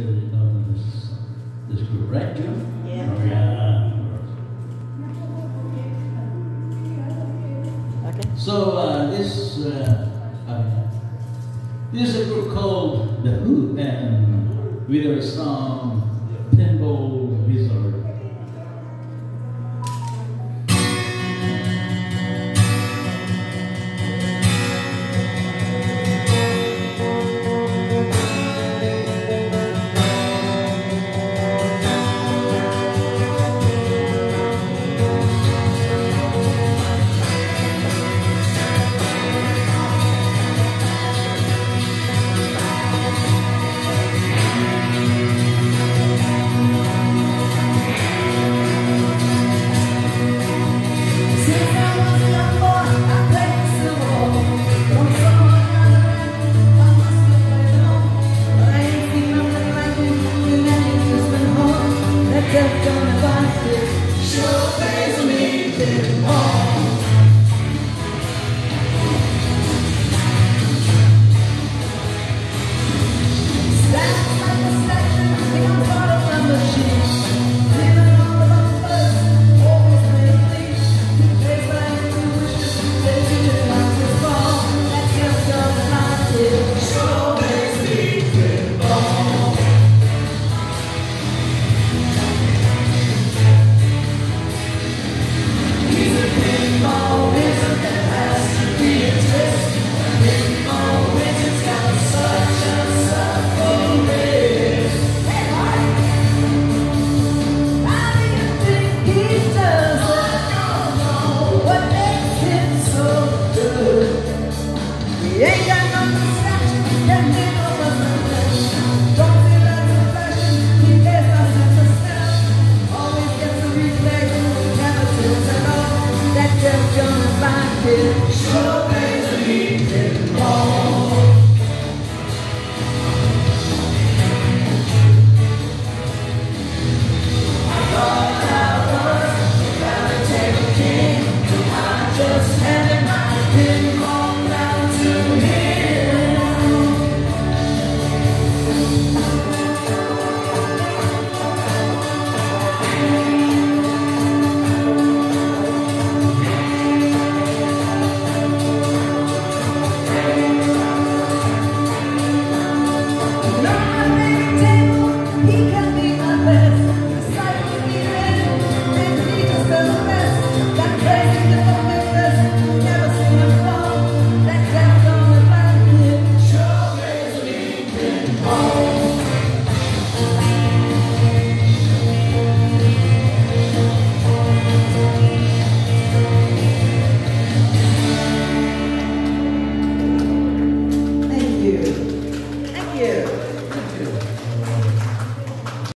this this group, right? Yeah. Oh, yeah. Okay. So uh, this uh, uh, this is a group called The Who and with their song Pinball Wizard. Yeah.